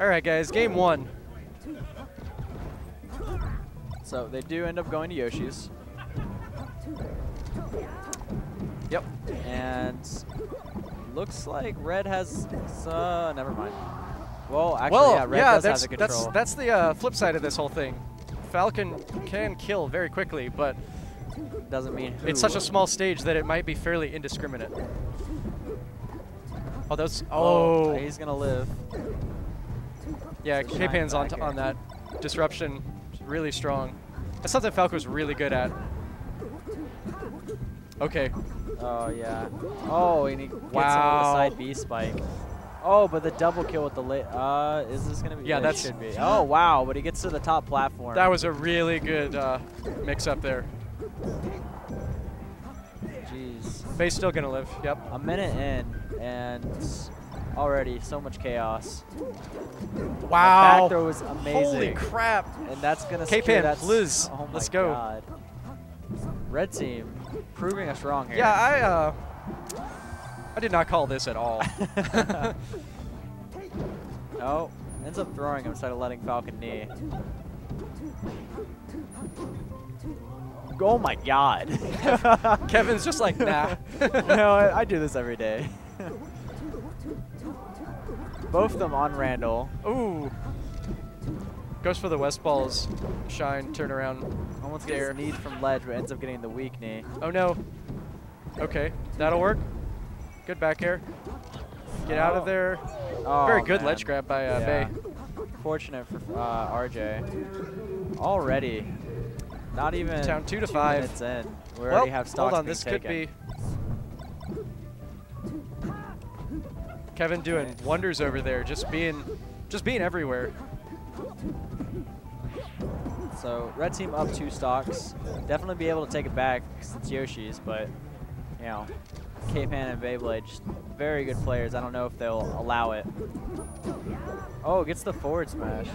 All right, guys, game one. So they do end up going to Yoshi's. Yep. And looks like Red has. Uh, never mind. Well, actually, well, yeah, Red does that's have the that's control. that's the uh, flip side of this whole thing. Falcon can kill very quickly, but doesn't mean who. it's such a small stage that it might be fairly indiscriminate. Oh, those. Oh, Oh, he's gonna live. yeah. KPAN's on on that disruption, really strong. That's something Falco's really good at. Okay. Oh yeah. Oh, and he gets him with the side B spike. Oh, but the double kill with the late. Uh, is this gonna be? Yeah, that should be. Oh wow, but he gets to the top platform. That was a really good uh, mix-up there. Jeez. Bay's still gonna live. Yep. A minute in, and already so much chaos. Wow. back throw was amazing. Holy crap. And that's gonna KPAN, secure that. please, Oh let's go. God. Red team proving us wrong here. Yeah, I uh, I did not call this at all. oh, ends up throwing him instead of letting Falcon knee. Oh my God. Kevin's just like, nah. no, I, I do this every day. Both of them on Randall. Ooh. Goes for the West balls. Shine, turn around. Almost gets kneed from ledge, but ends up getting the weak knee. Oh no. Okay, that'll work. Good back air. Get out of there. Oh, Very good man. ledge grab by uh, Yeah. Bay. Fortunate for uh, RJ. Already. Not even Down two to five. minutes in. We well, already have stocks hold on, this could be. Kevin doing wonders over there, just being, just being everywhere. So red team up two stocks. Definitely be able to take it back because it's Yoshi's, but you know, KPAN and Baeblade, just very good players. I don't know if they'll allow it. Oh, gets the forward smash.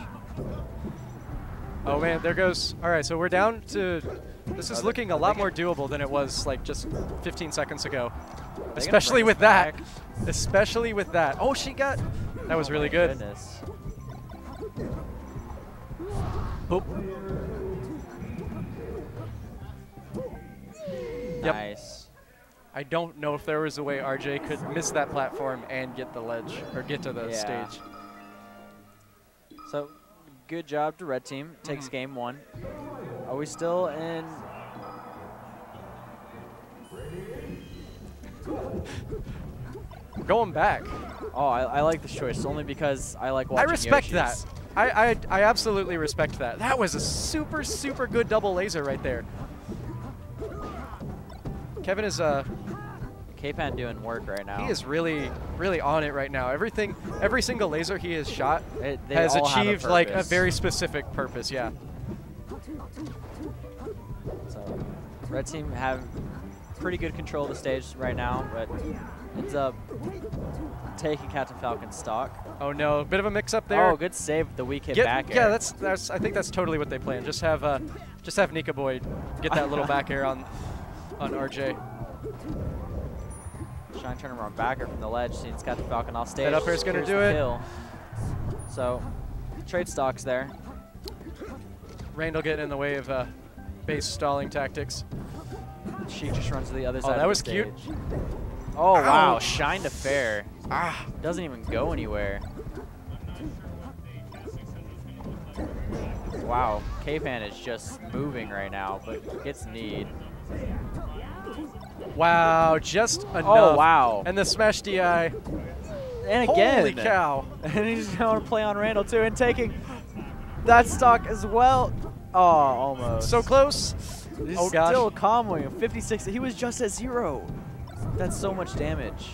Oh man, there goes. All right, so we're down to. This is looking a lot more doable than it was like just 15 seconds ago. Especially with that. back? Especially with that. Oh, she got. That was Oh really good. Goodness. Oop. Yep. Nice. I don't know if there was a way RJ could miss that platform and get the ledge or get to the Yeah. stage. So, good job to red team. Takes Mhm. game one. Are we still in? We're going back. Oh, I, I like this choice only because I like watching I respect Yoshi's. that. I, I I absolutely respect that. That was a super super good double laser right there. Kevin is uh KPAN doing work right now. he is really really on it right now. Everything every single laser he has shot It- they has have a achieved like a very specific purpose. Yeah. So, red team have pretty good control of the stage right now, but ends up taking Captain Falcon's stock. Oh no, bit of a mix up there. Oh, good save the weak hit Get- back yeah, that's that's. I think that's totally what they planned. Just have uh, just have Nicaboy get that little back air on on RJ. Shine turn around backer from the ledge. Seems Captain Falcon off stage. That up air's gonna do it. Kill. So, trade stocks there. Randall getting in the way of uh, base stalling tactics. She just runs to the other side Oh, that was cute. Oh wow, shine to fair. Ah, Doesn't even go anywhere. Wow, KPAN is just moving right now, but gets kneed. wow, just enough. Oh wow. And the smash DI. And again. Holy cow. And he's going to play on Randall too and taking that stock as well. Oh, almost. So close. He's oh gosh. Still comboing. 56. He was just at zero. That's so much damage.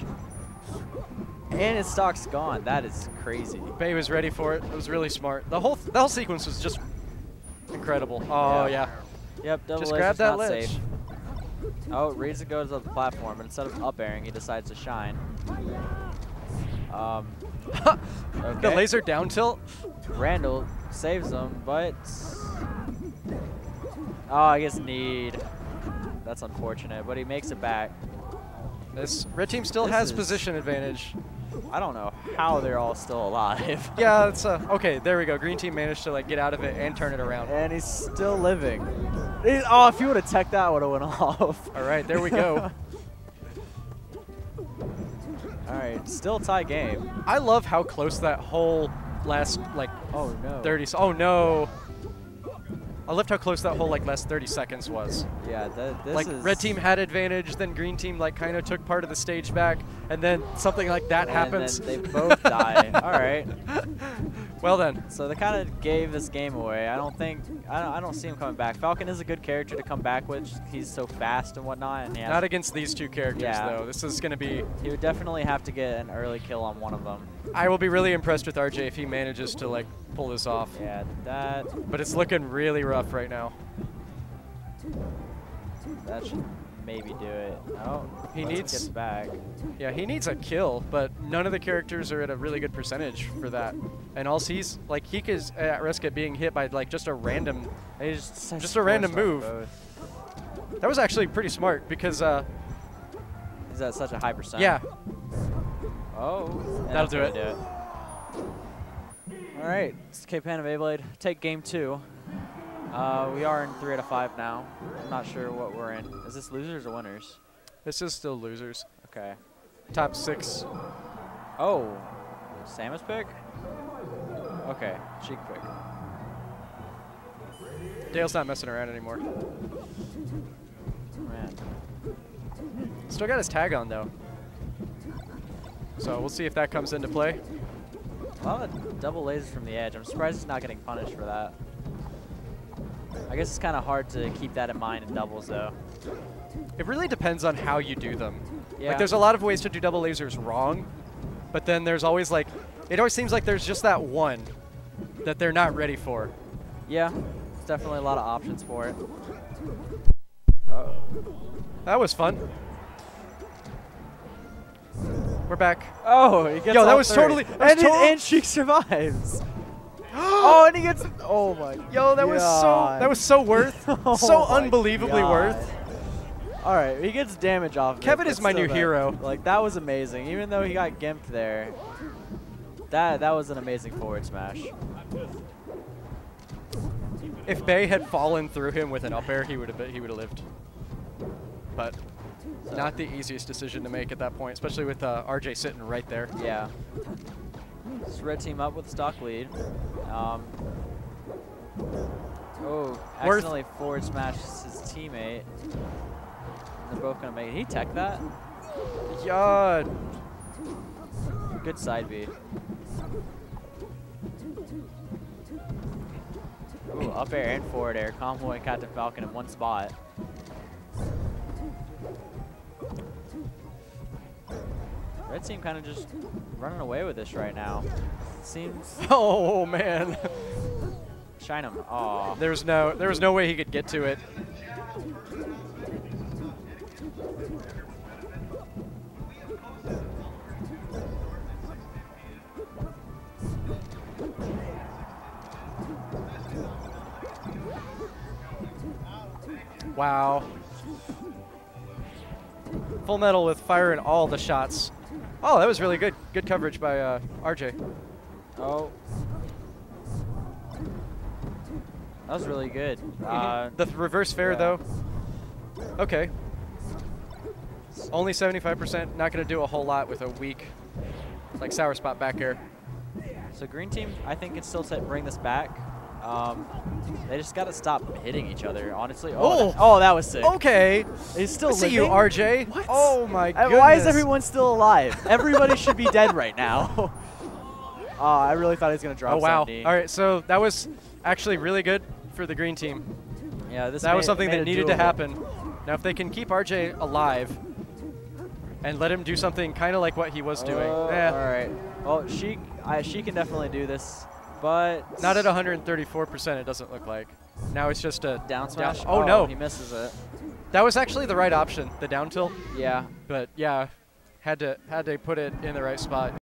And his stock's gone. That is crazy. Bay was ready for it. It was really smart. The whole the whole sequence was just incredible. Oh yeah. Yep, double Just grab that not ledge. safe. Oh, Reza goes up the platform, but instead of up airing, he decides to shine. Um, The laser down tilt. Randall saves him, but oh, I guess kneed. That's unfortunate, but he makes it back. This red team still This has position advantage. I don't know how they're all still alive. Yeah, it's uh, okay. There we go. Green team managed to like get out of it and turn it around. and he's still living. He- oh, if you would have teched that, would have went off. All right, there we go. All right, still tie game. I love how close that whole last like Oh no. 30. s- Oh no. I loved how close that whole like last 30 seconds was. Yeah, th this like is red team had advantage, then green team like kind of took part of the stage back, and then something like that and happens. then they both die. All right. well then, So they kind of gave this game away. I don't think I don't, I don't see him coming back. Falcon is a good character to come back with. He's so fast and whatnot, and not against these two characters Yeah. though. This is gonna be. he would definitely have to get an early kill on one of them. I will be really impressed with RJ if he manages to like pull this off. Yeah, that But it's looking really rough right now. that should maybe do it. Oh, He needs- gets back. Yeah, he needs a kill, but none of the characters are at a really good percentage for that. And also he's like he is at risk of being hit by like just a random. Just, Just a random move. both. That was actually pretty smart because uh, He's at such a high percent. yeah, Oh, That'll do gonna it. All right, it's KPAN and Baeblade. Take game two. Uh, we are in three out of five now. I'm not sure what we're in. Is this losers or winners? this is still losers. Okay. Top six. Oh, Samus pick? Okay, Sheik pick. Dale's not messing around anymore. Man. Still got his tag on though. So we'll see if that comes into play. Of double lasers from the edge. I'm surprised he's not getting punished for that. I guess it's kind of hard to keep that in mind in doubles, though. It really depends on how you do them. Yeah. Like there's a lot of ways to do double lasers wrong, but then there's always like, it always seems like there's just that one that they're not ready for. Yeah, there's definitely a lot of options for it. Oh. That was fun. We're back. Oh, he gets Yo, that was totally- that was and, it- total- and Sheik survives. oh, and he gets. Oh my. Yo, that was so that was so worth, Oh so unbelievably God. worth. All right, he gets damage off. of Kevin but is my new hero. Like that was amazing. Even though he got gimped there, that that was an amazing forward smash. If Bay had fallen through him with an up air, he would have he would have lived. But not the easiest decision to make at that point, especially with uh, RJ sitting right there. Yeah. This red team up with stock lead. Um, oh, Worth. accidentally forward smashes his teammate. They're both gonna make it. He tech that. Yeah. Good side beat. Ooh, up air and forward air. Combo and Captain Falcon in one spot. Red team kind of just running away with this right now. Seems Oh man. shine him. Aw. There's no there was no way he could get to it. Wow. Full metal with fire firing all the shots. Oh, that was really good. Good coverage by uh, RJ. Oh. That was really good. Uh, the reverse fair yeah. though. Okay. Only 75%. Not going to do a whole lot with a weak, like sour spot back air. So green team, I think can still t- bring this back. Um, they just got to stop hitting each other. Honestly. Oh, Oh. that, oh, that was sick. Okay. He's still I see you. RJ. What? Oh my goodness. Why is everyone still alive? Everybody should be dead right now. Oh, I really thought he was gonna drop Oh wow. All right, so that was actually really good for the green team. Yeah, this that was something that needed to happen. Now, if they can keep RJ alive and let him do something kind of like what he was doing, Uh, eh, All right. Well, she I, she can definitely do this, but not at 134%. It doesn't look like. Now it's just a down smash. Oh, oh, no, he misses it. that was actually the right option, the down tilt. Yeah. But yeah, had to had to put it in the right spot.